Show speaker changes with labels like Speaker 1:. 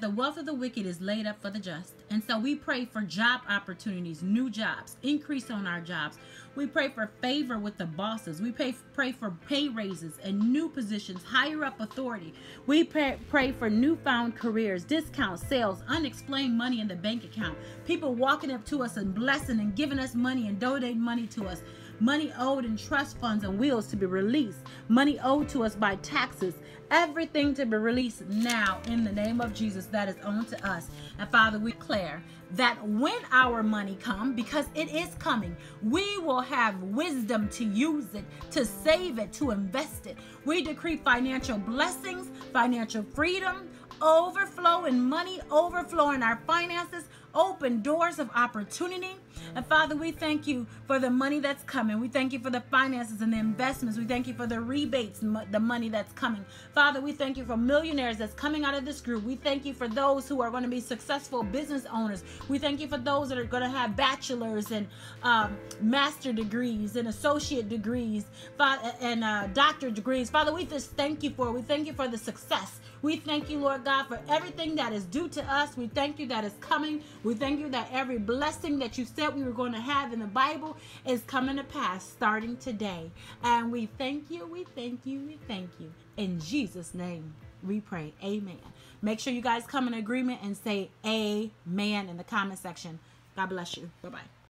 Speaker 1: the wealth of the wicked is laid up for the just. And so we pray for job opportunities, new jobs, increase on our jobs. We pray for favor with the bosses. We pray, pray for pay raises and new positions, higher up authority. We pray, pray for newfound careers, discounts, sales, unexplained money in the bank account. People walking up to us and blessing and giving us money and donating money to us money owed in trust funds and wills to be released, money owed to us by taxes, everything to be released now in the name of Jesus that is owed to us. And Father, we declare that when our money come, because it is coming, we will have wisdom to use it, to save it, to invest it. We decree financial blessings, financial freedom, overflow in money, overflow in our finances, open doors of opportunity. And Father, we thank you for the money that's coming. We thank you for the finances and the investments. We thank you for the rebates, the money that's coming. Father, we thank you for millionaires that's coming out of this group. We thank you for those who are going to be successful business owners. We thank you for those that are going to have bachelor's and um, master degrees and associate degrees and uh, doctor degrees. Father, we just thank you for it. We thank you for the success. We thank you, Lord God, for everything that is due to us. We thank you that is coming. We thank you that every blessing that you said we were going to have in the Bible is coming to pass starting today. And we thank you, we thank you, we thank you. In Jesus' name we pray. Amen. Make sure you guys come in agreement and say amen in the comment section. God bless you. Bye bye.